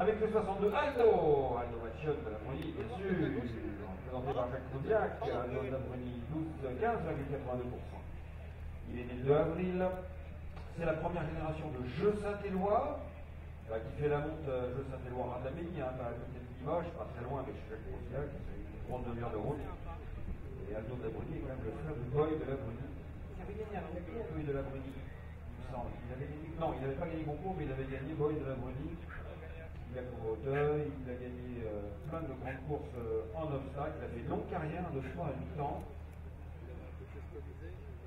Avec le 62, Aldo Aldo Machion de la Bruni, bien sûr, présenté par Jacques Coudiac, Aldo de la Bruni, 12, 15,82%. Il est né le 2 avril. C'est la première génération de Jeux Saint-Éloi, bah, qui fait la monte euh, Jeux Saint-Éloi à Laménie, hein, à côté de Limoges, pas très loin, chez Jacques Coudiac, c'est une grande demi-heure de route. Et Aldo de la Bruni est quand même le frère de Boy de la Bruni. Il avait gagné un Boy de la Bruni, il me semble. Il avait gagné, non, il n'avait pas gagné concours, mais il avait gagné Boy de la Bruni. Il a couru Auteuil, il a gagné euh, plein de grandes courses euh, en obstacle, il a fait une longue carrière de sport à 8 ans.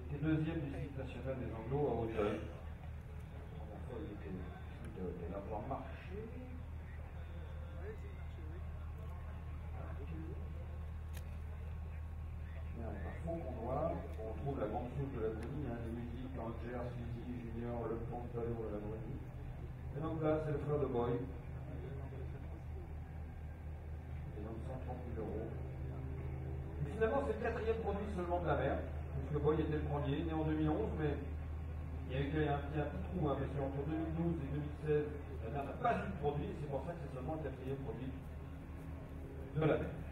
Il était deuxième du site national des Anglos à Auteuil. La fois, il était de, l'avoir marché. Par fond qu'on voit, on trouve la grande source de la Bruni, hein, les musiques, Angers, Suzy, Junior, Le Pont, Palo la. Et donc là, c'est le frère de Boy. Et donc 130 000 euros. Finalement, c'est le quatrième produit seulement de la mer, puisque Boy était le premier, né en 2011, mais il y a eu un, petit, trou, hein, parce qu'entre 2012 et 2016, la mer n'a pas eu de produit, c'est pour ça que c'est seulement le quatrième produit de la mer.